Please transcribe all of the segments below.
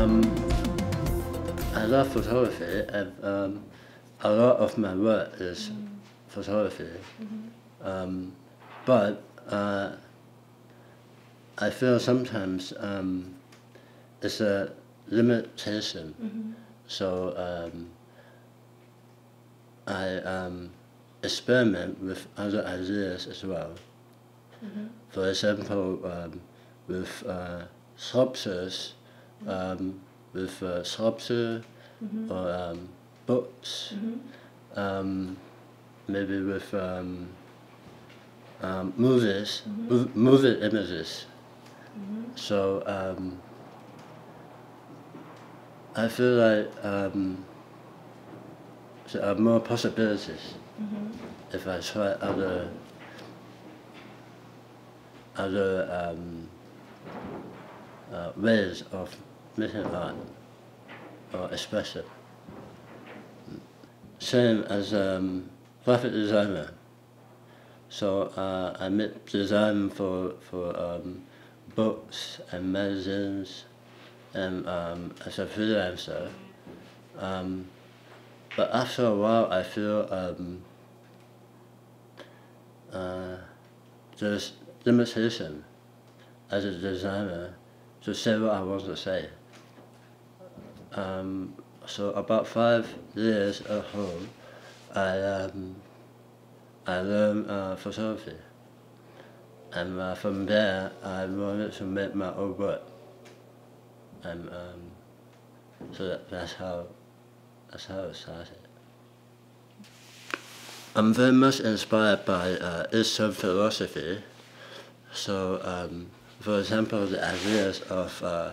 Um, I love photography and um, a lot of my work is mm. photography. Mm-hmm. Um, but uh, I feel sometimes um, it's a limitation. Mm-hmm. So um, I um, experiment with other ideas as well. Mm-hmm. For example, um, with uh, sculptures, um, with uh, sculpture mm-hmm. or um, books, mm-hmm. um, maybe with um, um, movies, mm-hmm. movie images. Mm-hmm. So um, I feel like um, there are more possibilities mm-hmm. if I try other other um, uh, ways of making art or expression. Same as um, graphic designer. So uh, I make design for for um, books and magazines, and um, as a freelancer. Um, but after a while, I feel um, uh, there's limitation as a designer to say what I want to say. Um, so about five years at home, I um, I learned uh, photography, and uh, from there I wanted to make my own work, and um, so that, that's how that's how it started. I'm very much inspired by uh, Eastern philosophy, so. Um, for example, the ideas of uh,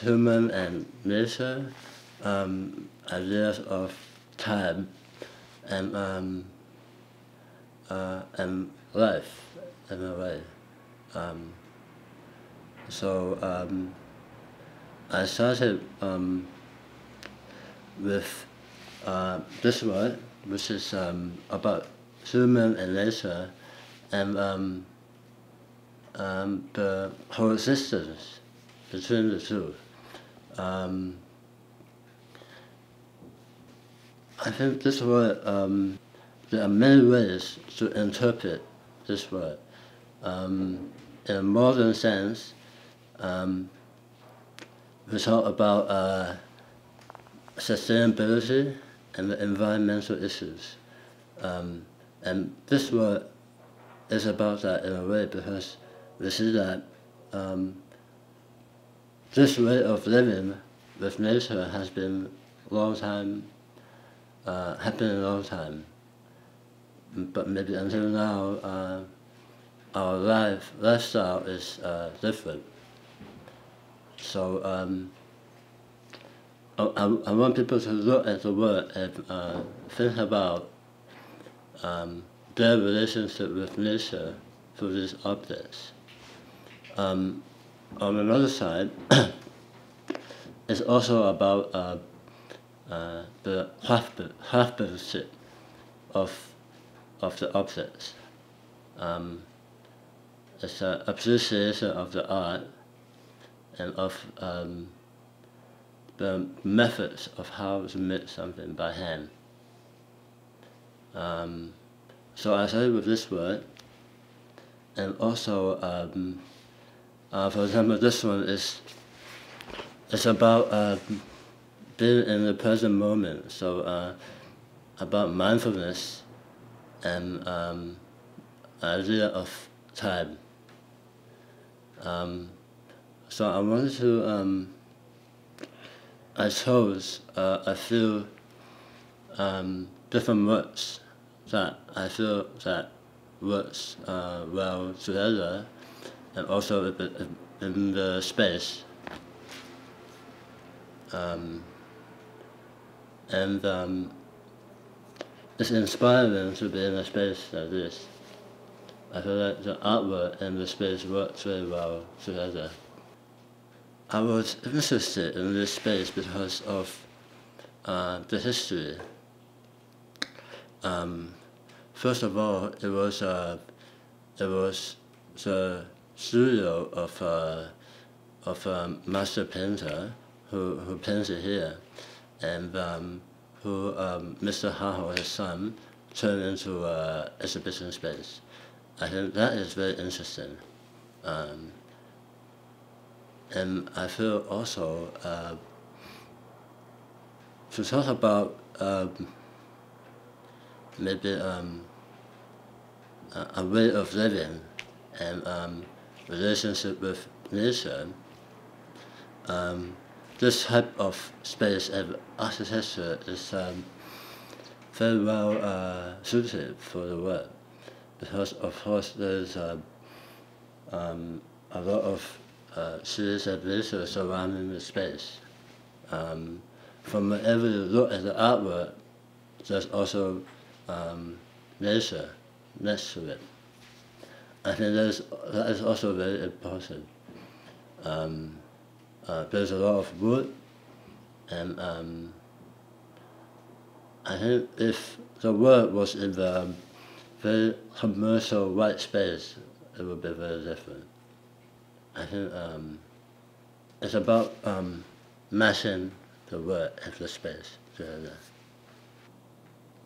human and nature, um, ideas of time, and um, uh, and life in a way. Um, so um, I started um, with uh, this word, which is um, about human and nature, and um, the coexistence between the two. Um, I think this word, um, there are many ways to interpret this word. Um, in a modern sense, um, we talk about uh, sustainability and the environmental issues. Um, and this word is about that in a way because we see that um, this way of living with nature has been a long time, uh, happening a long time. But maybe until now, uh, our life lifestyle is uh, different. So um, I, I, want people to look at the world and uh, think about um, their relationship with nature through these objects. Um, on another side, it's also about uh, uh, the craftsmanship of of the objects. Um, it's an appreciation of the art and of um, the methods of how to make something by hand. Um, so I started with this word, and also um, uh, for example, this one is it's about uh, being in the present moment. So uh, about mindfulness and um, idea of time. Um, so I wanted to. Um, I chose uh, a few um, different words that I feel that works uh, well together and also in the space. Um, and um, it's inspiring to be in a space like this. I feel like the artwork and the space work very well together. I was interested in this space because of uh, the history. Um, first of all, it was uh, it was the studio of, uh, of a master painter who, who painted here, and um, who um, Mr. Kaho, his son, turned into uh, exhibition space. I think that is very interesting. Um, and I feel also uh, to talk about um, maybe um, a, a, way of living and um, relationship with nature. Um, this type of space and architecture is um, very well uh, suited for the work because of course there's uh, um, a lot of uh, of nature surrounding the space. Um, from whenever you look at the artwork, there's also um, nature next to it. I think that is, that is also very important. Um, uh, there's a lot of wood, and um, I think if the work was in the very commercial white space, it would be very different. I think um, it's about um, matching the work and the space together.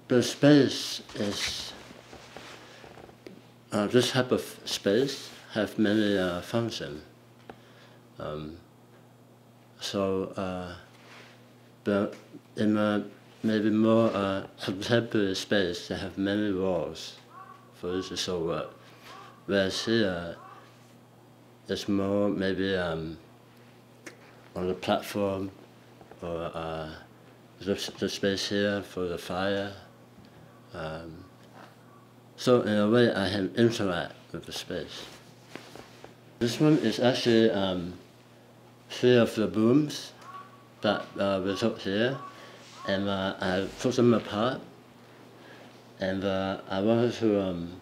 The space is, uh, this type of space have many uh, functions. Um, so, uh, but in a maybe more uh, contemporary space, they have many walls for this to show work. Whereas here, it's more maybe um, on the platform or uh, the, the space here for the fire. Um, so in a way, I can interact with the space. This one is actually um, three of the booms that uh, we took here, and uh, I put them apart, and uh, I wanted to um,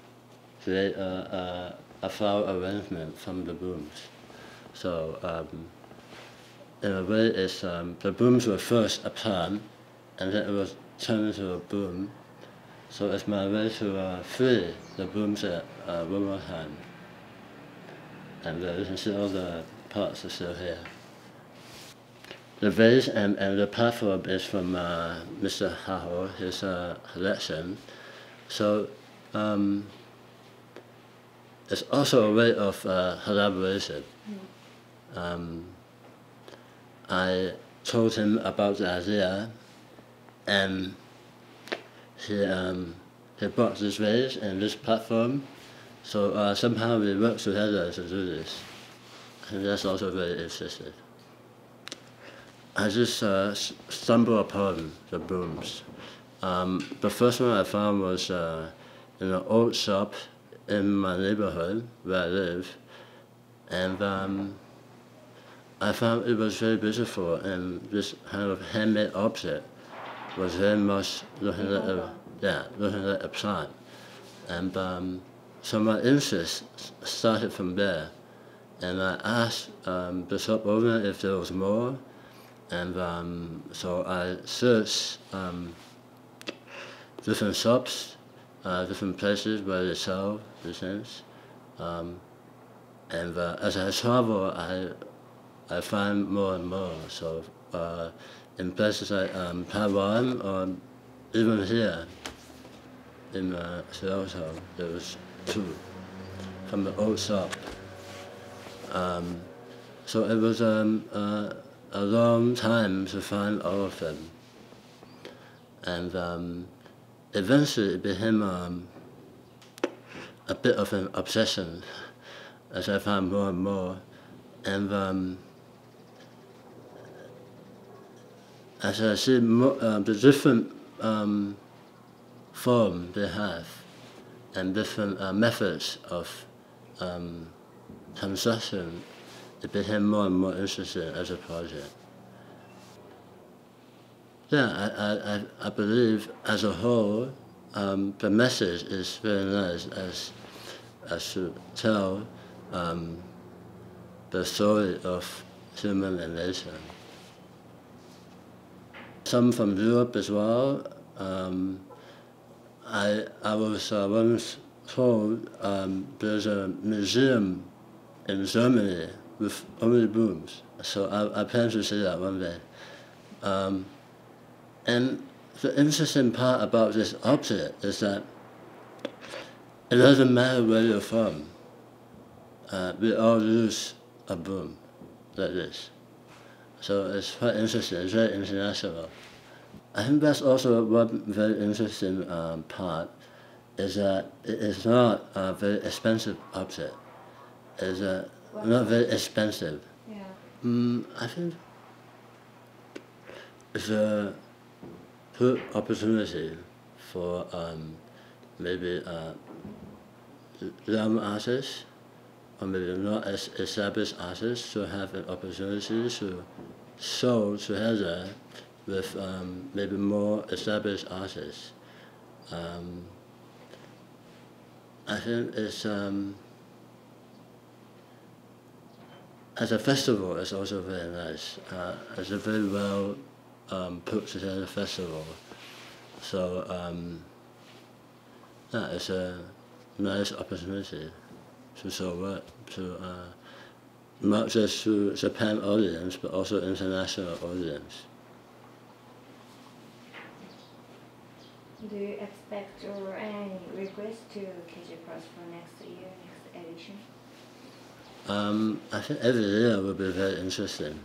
create a, a, a, flower arrangement from the booms. So um, in a way, it's, um, the booms were first a plant, and then it was turned into a boom. So it's my way to uh, free the booms at uh, one more. And uh, you can see all the parts are still here. The vase and, and the platform is from uh, Mr. Kaho, his uh, collection. So um, it's also a way of uh, collaboration. Um, I told him about the idea, and he um, he bought this vase and this platform. So uh, somehow we worked together to do this, and that's also very interesting. I just uh, stumbled upon the booms. Um, the first one I found was uh, in an old shop in my neighborhood where I live, and um, I found it was very beautiful, and this kind of handmade object was very much looking at a yeah looking at a plant, and um, so my interest started from there, and I asked um, the shop owner if there was more and um, so I searched um, different shops, uh, different places where they sell these things. Um, and uh, as I travel, I, I find more and more. So uh, in places like um, Taiwan or even here in uh, Seattle, there was two from the old shop. Um, so it was um, uh, a long time to find all of them. And um, eventually it became um, a bit of an obsession as I found more and more. And as I see uh, the different um, form they have and different uh, methods of um, construction it became more and more interesting as a project. Yeah, I, I, I believe as a whole, um, the message is very nice as, as to tell um, the story of human nature. Some from Europe as well. Um, I, I was uh, once told um, there's a museum in Germany with only rooms. So I, I plan to see that one day. Um, and the interesting part about this object is that it doesn't matter where you're from. Uh, we all use a broom like this. So it's quite interesting, it's very international. I think that's also one very interesting um, part is that it is not a very expensive object. It's uh, not very expensive. Yeah. Mm, I think it's a good opportunity for um, maybe uh, young artists or maybe not as established artists to have an opportunity to show together with um, maybe more established artists. Um, I think it's um, as a festival, it's also very nice. Uh, it's a very well put together festival. So yeah, it's a nice opportunity to show work to uh, not just to Japan audience, but also international audience. Do you expect or any request to KG+ for next year, next edition? Um, I think every year will be very interesting.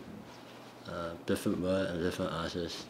Uh, different work and different artists.